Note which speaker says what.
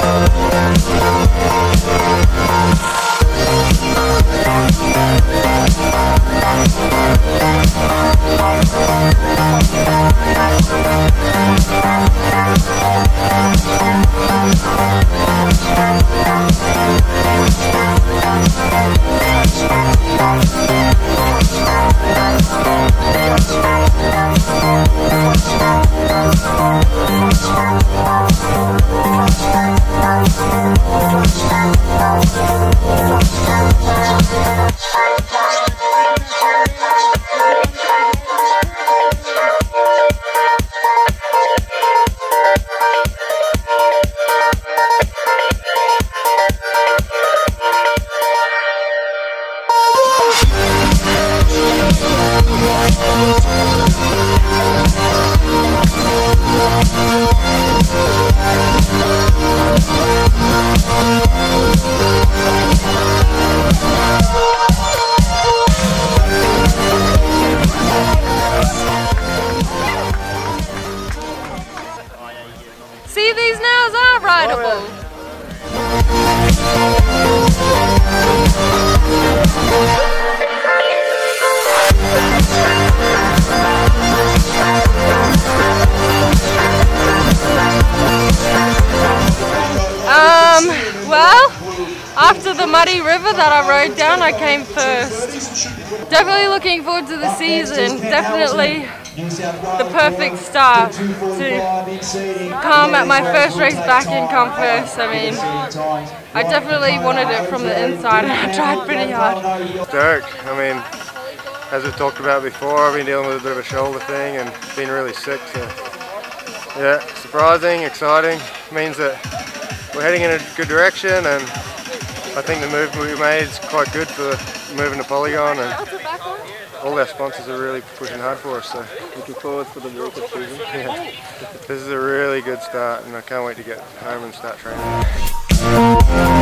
Speaker 1: Thank Um, well, after the muddy river that I rode down, I came first. Definitely looking forward to the season. Definitely the perfect start to come at my first race back and come. I mean, I definitely wanted it from the inside and I tried pretty hard.
Speaker 2: Stoked. I mean, as we've talked about before, I've been dealing with a bit of a shoulder thing and been really sick. So, yeah, surprising, exciting. Means that we're heading in a good direction, and I think the move we made is quite good for moving to Polygon, and all our sponsors are really pushing hard for us. So, looking forward for the World Cup season. Yeah. This is a really good start, and I can't wait to get home and start training.